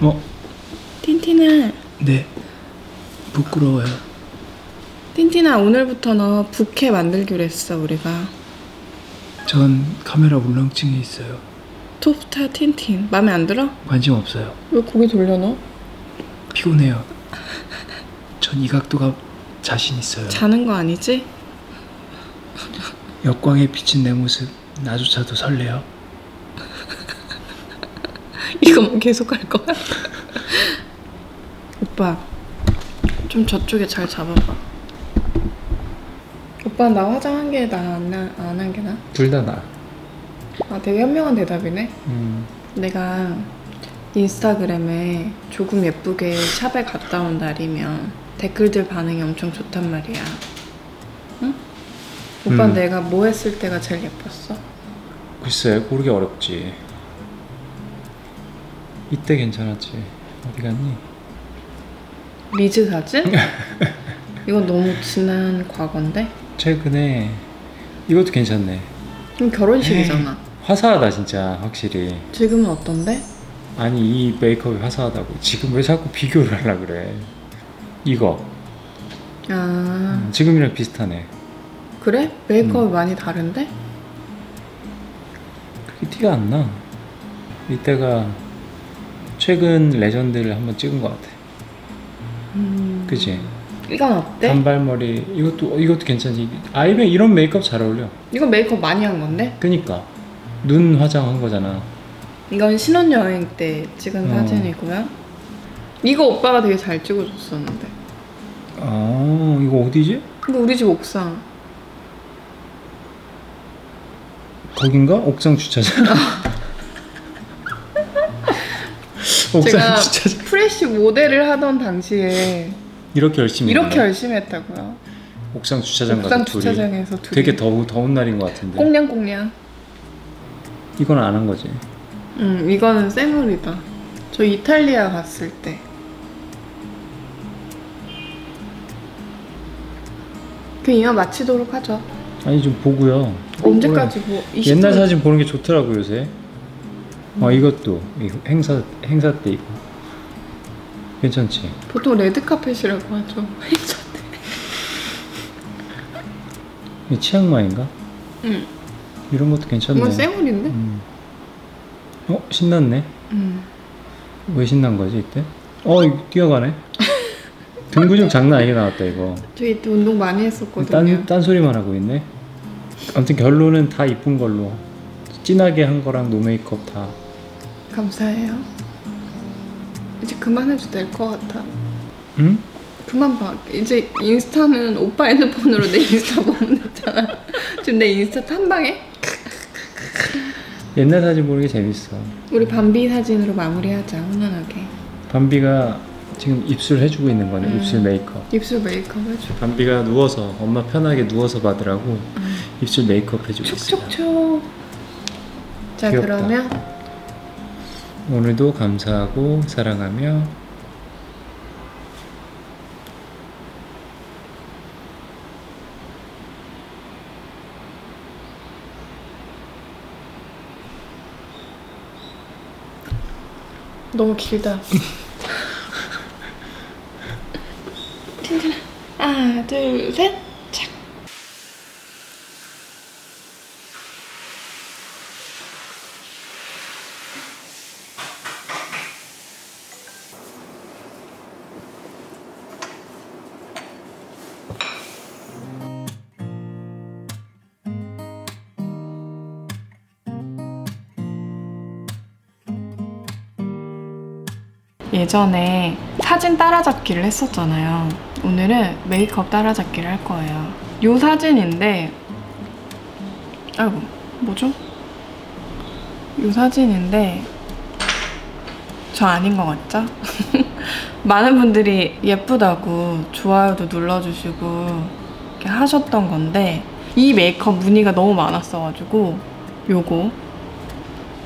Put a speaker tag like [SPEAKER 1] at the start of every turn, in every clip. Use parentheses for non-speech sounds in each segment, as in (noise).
[SPEAKER 1] 어?
[SPEAKER 2] 틴틴아
[SPEAKER 1] 네. 부끄러워요.
[SPEAKER 2] 틴틴아 오늘부터 너 부캐 만들기로 했어 우리가
[SPEAKER 1] 전 카메라 울렁증이 있어요.
[SPEAKER 2] 톱스타 틴틴 마음에 안 들어?
[SPEAKER 1] 관심 없어요.
[SPEAKER 2] 왜 고개 돌려놔?
[SPEAKER 1] 피곤해요. 전 이 각도가 자신 있어요.
[SPEAKER 2] 자는 거 아니지?
[SPEAKER 1] 역광에 비친 내 모습 나조차도 설레요.
[SPEAKER 2] 이거만 계속 할 거야? (laughs) 오빠 좀 저쪽에 잘 잡아봐 오빠 나 화장한 게 나 안 한 게 나?
[SPEAKER 1] 둘 다 나.
[SPEAKER 2] 아 되게 현명한 대답이네
[SPEAKER 1] 음.
[SPEAKER 2] 내가 인스타그램에 조금 예쁘게 샵에 갔다 온 날이면 댓글들 반응이 엄청 좋단 말이야 응? 오빠
[SPEAKER 1] 음.
[SPEAKER 2] 내가 뭐 했을 때가 제일 예뻤어?
[SPEAKER 1] 글쎄 고르기 어렵지. 이때 괜찮았지. 어디 갔니?
[SPEAKER 2] 리즈 사진? (laughs) 이건 너무 지난 과거인데?
[SPEAKER 1] 최근에 이것도 괜찮네.
[SPEAKER 2] 그럼 결혼식이잖아
[SPEAKER 1] 화사하다 진짜 확실히.
[SPEAKER 2] 지금은 어떤데?
[SPEAKER 1] 아니 이 메이크업이 화사하다고. 지금 왜 자꾸 비교를 하려 그래? 이거
[SPEAKER 2] 아
[SPEAKER 1] 음, 지금이랑 비슷하네.
[SPEAKER 2] 그래? 메이크업이
[SPEAKER 1] 음.
[SPEAKER 2] 많이 다른데?
[SPEAKER 1] 그렇게 티가 안 나. 이때가 최근 legend를 한번 찍은 것 같아.
[SPEAKER 2] 음,
[SPEAKER 1] 그지?
[SPEAKER 2] 이건 어때?
[SPEAKER 1] 단발머리 이것도 어, 이것도 괜찮지. 아니면 이런 메이크업 잘 어울려.
[SPEAKER 2] 이건 메이크업 많이 한 건데?
[SPEAKER 1] 그니까 눈 화장한 거잖아.
[SPEAKER 2] 이건 신혼여행 때 찍은
[SPEAKER 1] 어.
[SPEAKER 2] 사진이고요 이거 오빠가 되게 잘 찍어줬었는데
[SPEAKER 1] 아 이거 어디지?
[SPEAKER 2] 이거 우리 집 옥상
[SPEAKER 1] 거긴가? 옥상 주차장. (laughs)
[SPEAKER 2] 제가. 프레쉬 모델을 하던 당시에
[SPEAKER 1] 이렇게 열심히.
[SPEAKER 2] 이렇게
[SPEAKER 1] 했나?
[SPEAKER 2] 열심히 했다고요
[SPEAKER 1] 옥상 주차장
[SPEAKER 2] 옥상
[SPEAKER 1] 가서 둘이.
[SPEAKER 2] 주차장에서 둘이
[SPEAKER 1] 되게 더우 더운 날인 것 같은데.
[SPEAKER 2] 꽁냥꽁냥
[SPEAKER 1] 이건 안 한 거지.
[SPEAKER 2] 음 이거는 쌩얼이다 저 이탈리아 갔을 때 그 이만 마치도록 하죠
[SPEAKER 1] 아니 좀 보고요.
[SPEAKER 2] 언제까지 뭐 20분
[SPEAKER 1] 옛날 사진 보는 게 좋더라고 요새. 아 이것도 이 행사 행사 때 이거 괜찮지.
[SPEAKER 2] 보통 레드 카펫이라고 하죠 행사
[SPEAKER 1] 때이 치앙마인가?
[SPEAKER 2] 응.
[SPEAKER 1] 이런 것도 괜찮네.
[SPEAKER 2] 이건 쌩얼인데?
[SPEAKER 1] 음. 어 신났네.
[SPEAKER 2] 음.
[SPEAKER 1] 왜 신난 거지 이때? 어 뛰어가네. (laughs) 등 근육 장난 아니게 나왔다 이거.
[SPEAKER 2] 저 이때 운동 많이 했었거든요
[SPEAKER 1] 딴, 딴 소리만 하고 있네. 아무튼 결론은 다 이쁜 걸로. 진하게 한 거랑 no makeup 다.
[SPEAKER 2] 감사해요 이제 그만해도 될 것 같아
[SPEAKER 1] 응?
[SPEAKER 2] 그만 봐 이제 인스타는 오빠 핸드폰으로 내 인스타 보면 되잖아 지금 내 인스타 탐방해?
[SPEAKER 1] 옛날 사진 보는 게 재밌어.
[SPEAKER 2] 우리 밤비 사진으로 마무리하자 훈훈하게
[SPEAKER 1] 밤비가 지금 입술 해주고 있는 거네.
[SPEAKER 2] 음.
[SPEAKER 1] 입술 메이크업.
[SPEAKER 2] 입술 메이크업 해줘
[SPEAKER 1] 밤비가 누워서 엄마 편하게 누워서 받으라고 입술 메이크업 해주고 있어요.
[SPEAKER 2] 촉촉촉 자
[SPEAKER 1] 귀엽다.
[SPEAKER 2] 그러면
[SPEAKER 1] 오늘도 감사하고 사랑하며
[SPEAKER 2] 너무 길다. 틴틴아 하나 둘 셋 예전에 사진 따라잡기를 했었잖아요. 오늘은 메이크업 따라잡기를 할 거예요. 요 사진인데, 아이고, 뭐죠? 요 사진인데, 저 아닌 것 같죠? (laughs) 많은 분들이 예쁘다고 좋아요도 눌러주시고 이렇게 하셨던 건데, 이 메이크업 문의가 너무 많았어가지고, 요거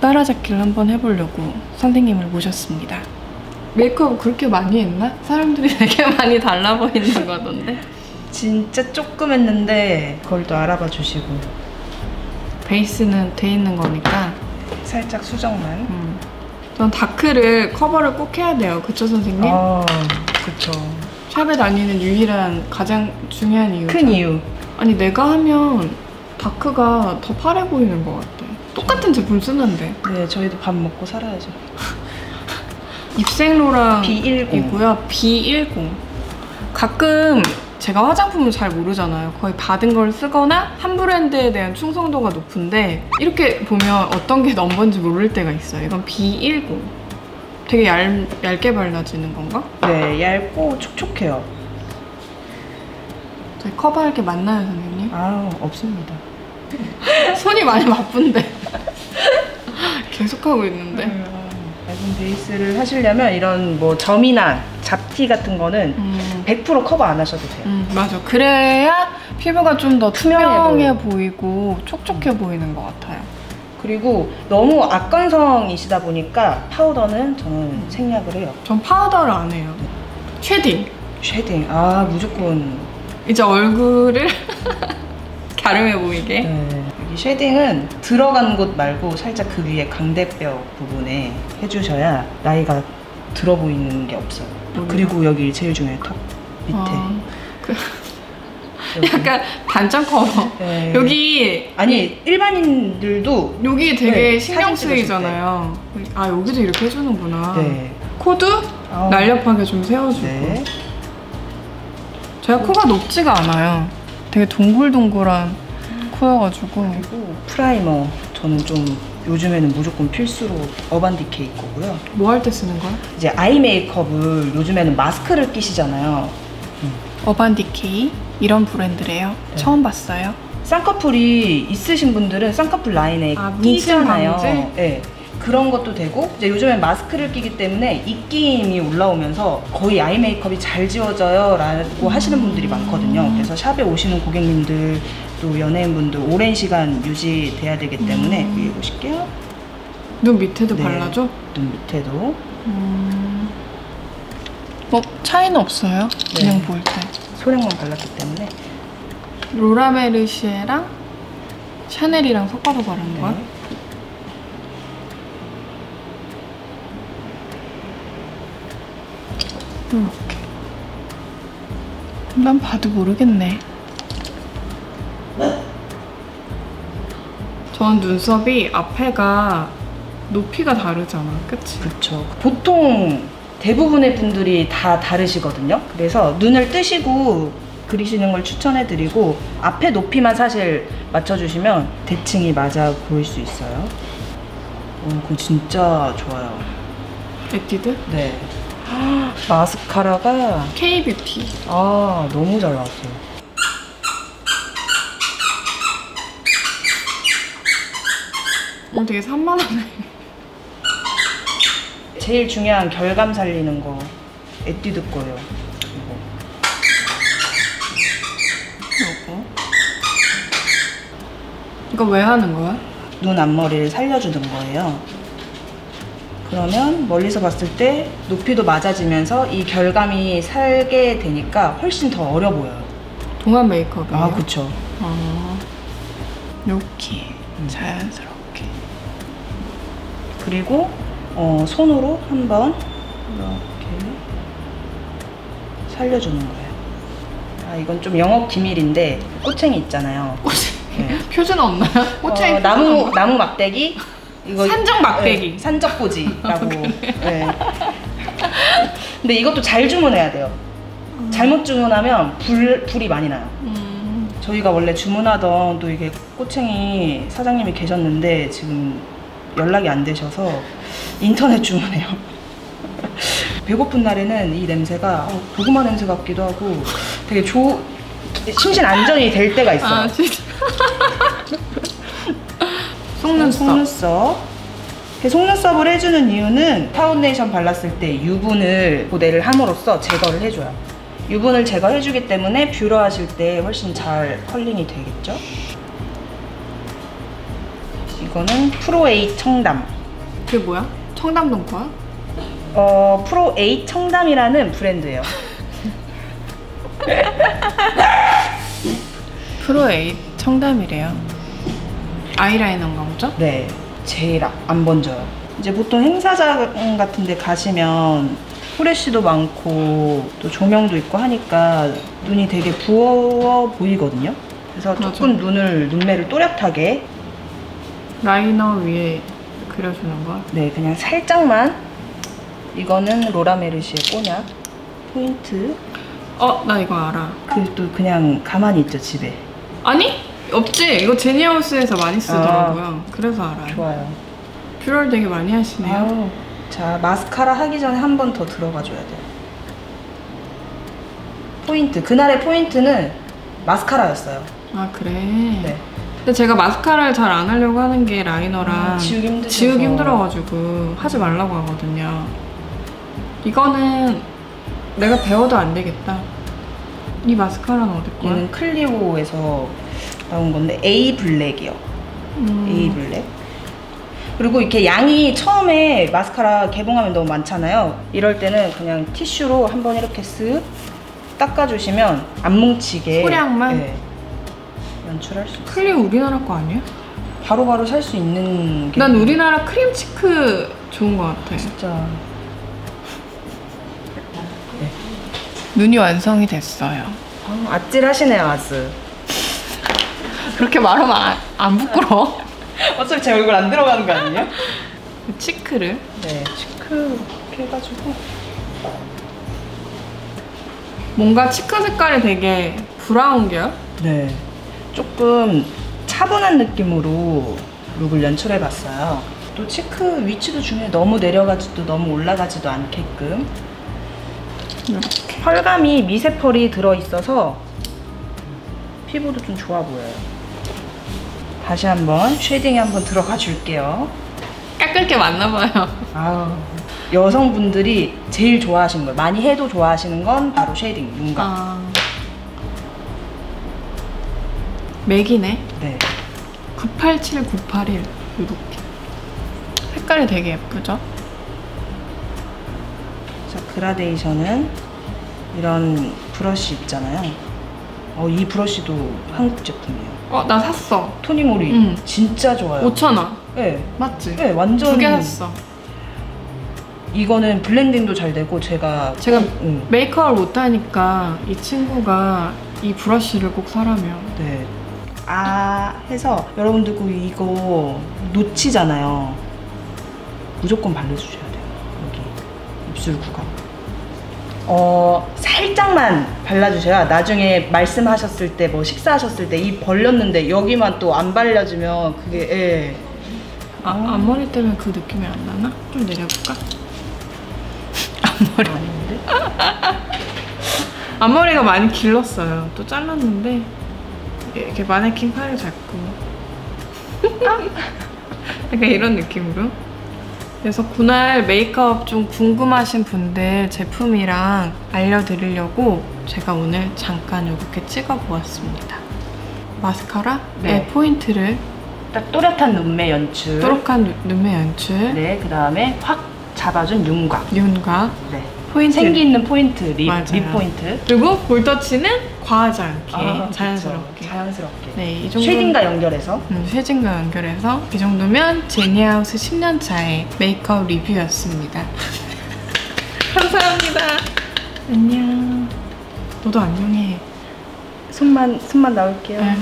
[SPEAKER 2] 따라잡기를 한번 해보려고 선생님을 모셨습니다. 메이크업 그렇게 많이 했나? 사람들이 (laughs) 되게 많이 달라 보이는 거던데.
[SPEAKER 3] 진짜 조금 했는데 그걸 또 알아봐 주시고
[SPEAKER 2] 베이스는 돼 있는 거니까
[SPEAKER 3] 살짝 수정만.
[SPEAKER 2] 음. 전 다크를 커버를 꼭 해야 돼요. 그쵸 선생님?
[SPEAKER 3] 아, 그쵸.
[SPEAKER 2] 샵에 다니는 유일한 가장 중요한 이유.
[SPEAKER 3] 큰 이유.
[SPEAKER 2] 아니 내가 하면 다크가 더 파래 보이는 것 같아. 똑같은 제품 쓰는데
[SPEAKER 3] 네, 저희도 밥 먹고 살아야죠. (laughs)
[SPEAKER 2] 입생로랑
[SPEAKER 3] B10.
[SPEAKER 2] 이고요. B10. 가끔 제가 화장품을 잘 모르잖아요. 거의 받은 걸 쓰거나 한 브랜드에 대한 충성도가 높은데 이렇게 보면 어떤 게 넘버인지 모를 때가 있어요. 이건 B10. 되게 얇, 얇게 발라지는 건가?
[SPEAKER 3] 네, 얇고 촉촉해요.
[SPEAKER 2] 저희 커버할 게 맞나요, 선생님?
[SPEAKER 3] 아, 없습니다. (laughs)
[SPEAKER 2] 손이 많이 바쁜데. (laughs) 계속 하고 있는데.
[SPEAKER 3] 얇은 베이스를 하시려면 이런 뭐 점이나 잡티 같은 거는
[SPEAKER 2] 음.
[SPEAKER 3] 100% 커버 안 하셔도 돼요.
[SPEAKER 2] 음, 맞아. 그래야 피부가 좀 더
[SPEAKER 3] 투명해
[SPEAKER 2] 보이고 촉촉해 보이는 것 같아요.
[SPEAKER 3] 그리고 너무 악건성이시다 보니까 파우더는 저는 생략을 해요.
[SPEAKER 2] 전 파우더를 안 해요.
[SPEAKER 3] Shading. Shading. 아, 무조건.
[SPEAKER 2] 이제 얼굴을 (laughs) 갸름해 보이게.
[SPEAKER 3] 네. 여기 shading은 들어간 곳 말고 살짝 그 위에 광대뼈 부분에 해주셔야 나이가 들어 보이는 게 없어요.
[SPEAKER 2] 뭐래요?
[SPEAKER 3] 그리고 여기 제일 중요해, 턱 밑에.
[SPEAKER 2] 어, 그. (laughs) 약간 단점 커버.
[SPEAKER 3] 네.
[SPEAKER 2] 여기
[SPEAKER 3] 아니, 일반인들도
[SPEAKER 2] 여기 되게
[SPEAKER 3] 네,
[SPEAKER 2] 신경 쓰이잖아요. 아 여기도 이렇게 해주는구나.
[SPEAKER 3] 네.
[SPEAKER 2] 코도
[SPEAKER 3] 아.
[SPEAKER 2] 날렵하게 좀 세워주고.
[SPEAKER 3] 네.
[SPEAKER 2] 제가 코가 높지가 않아요. 되게 동글동글한 코여가지고.
[SPEAKER 3] 그리고 primer 저는 좀 요즘에는 무조건 필수로 Urban Decay 거고요.
[SPEAKER 2] 뭐 할 때 쓰는 거야?
[SPEAKER 3] 이제 eye makeup을 요즘에는 마스크를 끼시잖아요.
[SPEAKER 2] Urban Decay 이런 브랜드래요.
[SPEAKER 3] 네.
[SPEAKER 2] 처음 봤어요.
[SPEAKER 3] 쌍꺼풀이 있으신 분들은 쌍꺼풀 라인에
[SPEAKER 2] 아,
[SPEAKER 3] 끼잖아요. 네. 그런 것도 되고 이제 요즘엔 마스크를 끼기 때문에 입김이 올라오면서 거의 아이 메이크업이 잘 지워져요 라고 하시는 분들이 많거든요. 그래서 샵에 오시는 고객님들 또 연예인분들 오랜 시간 유지돼야 되기 때문에
[SPEAKER 2] 음.
[SPEAKER 3] 위에 보실게요.
[SPEAKER 2] 눈 밑에도
[SPEAKER 3] 네.
[SPEAKER 2] 발라줘?
[SPEAKER 3] 눈 밑에도
[SPEAKER 2] 음... 뭐 차이는 없어요? 그냥
[SPEAKER 3] 네.
[SPEAKER 2] 볼 때.
[SPEAKER 3] 소량만 발랐기 때문에
[SPEAKER 2] 로라메르시에랑 샤넬이랑 섞어서 바르는 거야?
[SPEAKER 3] 네.
[SPEAKER 2] 이렇게. 난 봐도 모르겠네. 전 눈썹이 앞에가 높이가 다르잖아. 그치?
[SPEAKER 3] 그렇죠. 보통 대부분의 분들이 다 다르시거든요. 그래서 눈을 뜨시고 그리시는 걸 추천해드리고 앞에 높이만 사실 맞춰주시면 대칭이 맞아 보일 수 있어요. 어, 그거 진짜 좋아요.
[SPEAKER 2] 에뛰드?
[SPEAKER 3] 네. 마스카라가
[SPEAKER 2] K-뷰티.
[SPEAKER 3] 아 너무 잘 나왔어요.
[SPEAKER 2] 어, 되게 산만하네.
[SPEAKER 3] 제일 중요한 결감 살리는 거 에뛰드 거예요. 이거.
[SPEAKER 2] 요거. 이거 왜 하는 거야?
[SPEAKER 3] 눈 앞머리를 살려주는 거예요. 그러면 멀리서 봤을 때 높이도 맞아지면서 이 결감이 살게 되니까 훨씬 더 어려 보여요.
[SPEAKER 2] 동안 메이크업이에요?
[SPEAKER 3] 아, 그쵸.
[SPEAKER 2] 아, 이렇게 자연스럽게.
[SPEAKER 3] 그리고 어, 손으로 한번 이렇게 살려주는 거예요. 아, 이건 좀 영업 기밀인데 꼬챙이 있잖아요. 네.
[SPEAKER 2] 표준 없나요? 꼬챙이
[SPEAKER 3] 어, 나무 나무 막대기 이거
[SPEAKER 2] 산적 막대기.
[SPEAKER 3] 네, 산적꽂이라고. 네. 근데 이것도 잘 주문해야 돼요. 잘못 주문하면 불 불이 많이 나요.
[SPEAKER 2] 음,
[SPEAKER 3] 저희가 원래 주문하던 또 이게 꼬챙이 사장님이 계셨는데 지금 연락이 안 되셔서 인터넷 주문해요. (laughs) 배고픈 날에는 이 냄새가 어, 고구마 냄새 같기도 하고 되게 조 심신 안정이 될 때가 있어요.
[SPEAKER 2] 아, 진짜. (laughs) 속눈썹.
[SPEAKER 3] 속눈썹. 이렇게 속눈썹을 해주는 이유는 파운데이션 발랐을 때 유분을 고대를 함으로써 제거를 해줘요. 유분을 제거해주기 때문에 뷰러 하실 때 훨씬 잘 컬링이 되겠죠? 이거는 Pro8 청담.
[SPEAKER 2] 그게 뭐야? 청담 동 거야?
[SPEAKER 3] 어, Pro8 청담이라는 브랜드예요. (laughs)
[SPEAKER 2] Pro Eight 청담이래요. 아이라이너인가 보죠?
[SPEAKER 3] 네. 제일 아- 안 번져요. 이제 보통 행사장 같은 데 가시면 후레쉬도 많고 또 조명도 있고 하니까 눈이 되게 부어 보이거든요. 그래서 조금
[SPEAKER 2] 맞아.
[SPEAKER 3] 눈을 눈매를 또렷하게
[SPEAKER 2] 라이너 위에 그려주는 거야?
[SPEAKER 3] 네 그냥 살짝만 이거는 Laura Mercier 꼬냑 포인트
[SPEAKER 2] 어, 나 이거 알아.
[SPEAKER 3] 그 또 그냥 가만히 있죠 집에
[SPEAKER 2] 아니? 없지. 이거 제니하우스에서 많이 쓰더라고요. 그래서 알아요.
[SPEAKER 3] 좋아요.
[SPEAKER 2] 뷰러를 되게 많이 하시네요.
[SPEAKER 3] 아우, 자 마스카라 하기 전에 한 번 더 들어가 줘야 돼요. 포인트 그날의 포인트는 마스카라였어요.
[SPEAKER 2] 아, 그래.
[SPEAKER 3] 네.
[SPEAKER 2] 근데 제가 마스카라를 잘 안 하려고 하는 게 라이너랑
[SPEAKER 3] 아, 지우기.
[SPEAKER 2] 지우기 힘들어가지고 하지 말라고 하거든요. 이거는 내가 배워도 안 되겠다. 이 마스카라는 어디 거야?
[SPEAKER 3] 얘는 CLIO에서 나온 건데 A 블랙이요.
[SPEAKER 2] 음,
[SPEAKER 3] A black. 그리고 이렇게 양이 처음에 마스카라 개봉하면 너무 많잖아요. 이럴 때는 그냥 티슈로 한번 이렇게 쓱 닦아주시면 안 뭉치게
[SPEAKER 2] 소량만?
[SPEAKER 3] 네, 연출할 수 있어요.
[SPEAKER 2] 클리오 우리나라 거 아니야?
[SPEAKER 3] 바로바로 살 수 있는 게
[SPEAKER 2] 난 우리나라 크림 치크 좋은 것 같아.
[SPEAKER 3] 진짜
[SPEAKER 2] 눈이 완성이 됐어요.
[SPEAKER 3] 아, 아찔하시네요 아주.
[SPEAKER 2] 그렇게 말하면 안, 안 부끄러워? (laughs)
[SPEAKER 3] 어차피 제 얼굴 안 들어가는 거 아니에요?
[SPEAKER 2] 그 치크를
[SPEAKER 3] 네, Cheek 이렇게 해가지고
[SPEAKER 2] 뭔가 cheek 색깔이 되게 브라운 계열?
[SPEAKER 3] 네, 조금 차분한 느낌으로 look을 연출해봤어요. 또 cheek 위치도 중요해. 너무 내려가지도 너무 올라가지도 않게끔. 펄감이 미세펄이 들어있어서 피부도 좀 좋아 보여요. 다시 한번 shading에 한번 들어가 줄게요.
[SPEAKER 2] 깎을 게 많나 봐요.
[SPEAKER 3] 아우 여성분들이 제일 좋아하시는 걸 많이 해도 좋아하시는 건 바로 shading 윤곽.
[SPEAKER 2] 아. MAC이네.
[SPEAKER 3] 네.
[SPEAKER 2] 987, 981 이렇게. 색깔이 되게 예쁘죠?
[SPEAKER 3] 자 그라데이션은 이런 브러쉬 있잖아요. 어, 이 브러쉬도 한국 제품이에요.
[SPEAKER 2] 어, 나 샀어.
[SPEAKER 3] 토니모리
[SPEAKER 2] 응.
[SPEAKER 3] 진짜 좋아요.
[SPEAKER 2] 5,000원.
[SPEAKER 3] 네.
[SPEAKER 2] 맞지?
[SPEAKER 3] 네, 완전
[SPEAKER 2] 두 개 샀어.
[SPEAKER 3] 이거는 블렌딩도 잘 되고 제가
[SPEAKER 2] 제가
[SPEAKER 3] 응.
[SPEAKER 2] 메이크업을 못하니까 이 친구가 이 브러쉬를 꼭 사라며.
[SPEAKER 3] 네. 아 해서 여러분들 그 이거 놓치잖아요. 무조건 발라주셔야 돼요. 여기 입술 구간. 어 살짝만 발라주셔야 나중에 말씀하셨을 때 뭐 식사하셨을 때 입 벌렸는데 여기만 또 안 발라주면 그게 예.
[SPEAKER 2] 아, 앞머리 때문에 그 느낌이 안 나나? 좀 내려볼까? (laughs) 앞머리.
[SPEAKER 3] 아닌데? (laughs)
[SPEAKER 2] 앞머리가 많이 길렀어요. 또 잘랐는데 이렇게 마네킹 팔을 잡고 약간 이런 느낌으로. 그래서 그날 메이크업 좀 궁금하신 분들 제품이랑 알려드리려고 제가 오늘 잠깐 이렇게 찍어보았습니다. 마스카라
[SPEAKER 3] 네.
[SPEAKER 2] 네. 포인트를
[SPEAKER 3] 딱 또렷한 눈매 연출.
[SPEAKER 2] 또렷한 눈- 눈매 연출,
[SPEAKER 3] 네, 그 다음에 확 잡아준 윤곽.
[SPEAKER 2] 윤곽,
[SPEAKER 3] 네.
[SPEAKER 2] 포인트
[SPEAKER 3] 생기 있는 포인트,
[SPEAKER 2] lip.
[SPEAKER 3] lip 포인트.
[SPEAKER 2] 그리고 볼터치는 과하지 않게
[SPEAKER 3] 아,
[SPEAKER 2] 자연스럽게.
[SPEAKER 3] 그쵸. 자연스럽게.
[SPEAKER 2] 네, 이 정도.
[SPEAKER 3] shading과 연결해서.
[SPEAKER 2] 음, shading과 연결해서 이 정도면 제니하우스 10년 차의 메이크업 리뷰였습니다. (laughs) 감사합니다. 안녕. 너도 안녕해.
[SPEAKER 3] 손만 손만 나올게요.
[SPEAKER 2] 네.